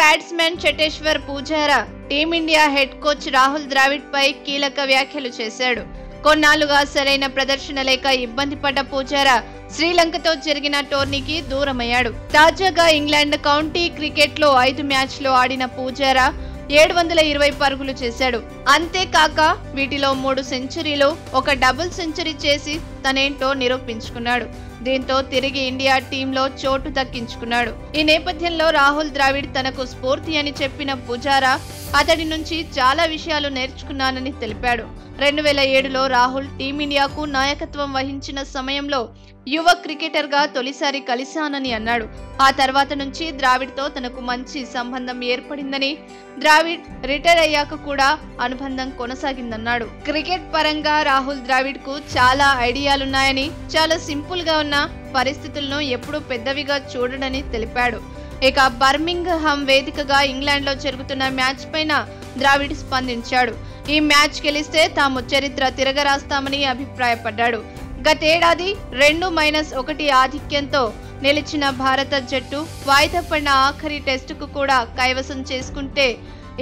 Batsmen Cheteshwar Pujara team India head coach Rahul Dravid పై కీలక వ్యాఖ్యలు చేశాడు. కొన్నాళ్ళుగా సరైన ప్రదర్శన లేక ఇబ్బంది పడ్డ పూజారా శ్రీలంకతో జరిగిన టోర్నీకి దూరమయ్యాడు. తాజాగా ఇంగ్లాండ్ కౌంటీ క్రికెట్లో ఐదు మ్యాచ్లు ఆడిన పూజారా ఏడు వందల ఇరవై పరుగులు చేశాడు. అంతేకాక వీటిలో మూడు సెంచరీలు ఒక డబుల్ సెంచరీ చేసి తనేంటో నిరూపించుకున్నాడు. దీంతో తిరిగి ఇండియా టీంలో చోటు దక్కించుకున్నాడు. ఈ నేపథ్యంలో రాహుల్ ద్రావిడ్ తనకు స్ఫూర్తి అని చెప్పిన పుజారా అతడి నుంచి చాలా విషయాలు నేర్చుకున్నానని తెలిపాడు. రెండు వేల ఏడులో రాహుల్ టీమిండియాకు నాయకత్వం వహించిన సమయంలో యువ క్రికెటర్గా తొలిసారి కలిశానని అన్నాడు. ఆ తర్వాత నుంచి ద్రావిడ్తో తనకు మంచి సంబంధం ఏర్పడిందని ద్రావిడ్ రిటైర్ అయ్యాక కూడా అనుబంధం కొనసాగిందన్నాడు. క్రికెట్ పరంగా రాహుల్ ద్రావిడ్కు చాలా ఐడియాలున్నాయని చాలా సింపుల్గా ఉన్న పరిస్థితులను ఎప్పుడూ పెద్దవిగా చూడడని తెలిపాడు. ఇక బర్మింగ్ హమ్ వేదికగా ఇంగ్లాండ్లో జరుగుతున్న మ్యాచ్ పైన ద్రావిడ్ స్పందించాడు. ఈ మ్యాచ్ గెలిస్తే తాము చరిత్ర తిరగరాస్తామని అభిప్రాయపడ్డాడు. గతేడాది రెండు మైనస్ ఒకటి ఆధిక్యంతో నిలిచిన భారత జట్టు వాయిదా పడిన ఆఖరి టెస్టుకు కూడా కైవసం చేసుకుంటే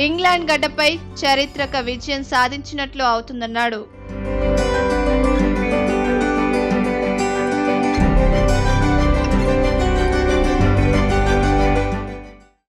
ఇంగ్లాండ్ గడ్డపై చారిత్రక విజయం సాధించినట్లు అవుతుందన్నాడు.